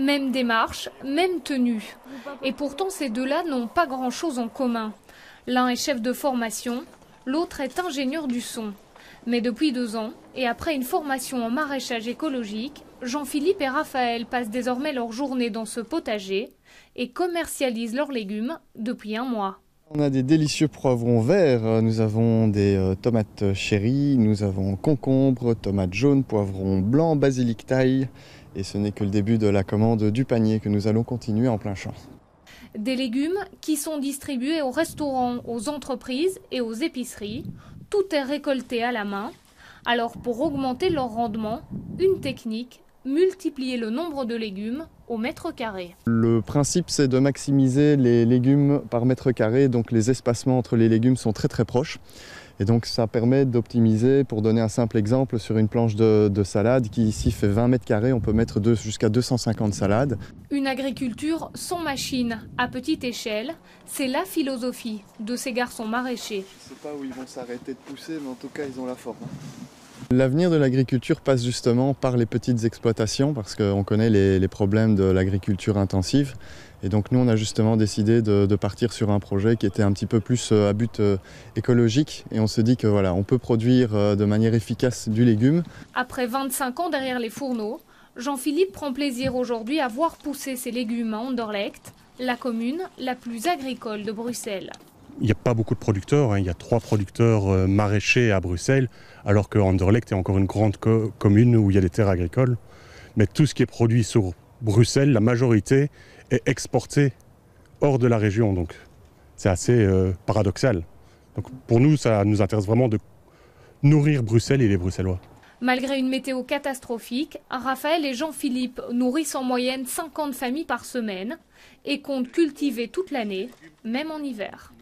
Même démarche, même tenue. Et pourtant, ces deux-là n'ont pas grand-chose en commun. L'un est chef de formation, l'autre est ingénieur du son. Mais depuis deux ans, et après une formation en maraîchage écologique, Jean-Philippe et Raphaël passent désormais leur journée dans ce potager et commercialisent leurs légumes depuis un mois. On a des délicieux poivrons verts, nous avons des euh, tomates chéries, nous avons concombres, tomates jaunes, poivrons blancs, basilic taille. Et ce n'est que le début de la commande du panier que nous allons continuer en plein champ. Des légumes qui sont distribués aux restaurants, aux entreprises et aux épiceries. Tout est récolté à la main. Alors pour augmenter leur rendement, une technique, multiplier le nombre de légumes au mètre carré. Le principe c'est de maximiser les légumes par mètre carré, donc les espacements entre les légumes sont très très proches. Et donc ça permet d'optimiser, pour donner un simple exemple, sur une planche de, salade qui ici fait 20 mètres carrés, on peut mettre jusqu'à 250 salades. Une agriculture sans machine, à petite échelle, c'est la philosophie de ces garçons maraîchers. Je ne sais pas où ils vont s'arrêter de pousser, mais en tout cas ils ont la forme. L'avenir de l'agriculture passe justement par les petites exploitations parce qu'on connaît les, problèmes de l'agriculture intensive. Et donc nous, on a justement décidé de, partir sur un projet qui était un petit peu plus euh, à but euh, écologique. Et on se dit que voilà, on peut produire euh, de manière efficace du légume. Après 25 ans derrière les fourneaux, Jean-Philippe prend plaisir aujourd'hui à voir pousser ses légumes à Anderlecht, la commune la plus agricole de Bruxelles il n'y a pas beaucoup de producteurs. Hein. Il y a trois producteurs euh, maraîchers à Bruxelles, alors que Anderlecht est encore une grande commune où il y a des terres agricoles. Mais tout ce qui est produit sur Bruxelles, la majorité est exporté hors de la région. Donc c'est assez euh, paradoxal. Donc pour nous, ça nous intéresse vraiment de nourrir Bruxelles et les Bruxellois. Malgré une météo catastrophique, Raphaël et Jean-Philippe nourrissent en moyenne 50 familles par semaine et comptent cultiver toute l'année, même en hiver.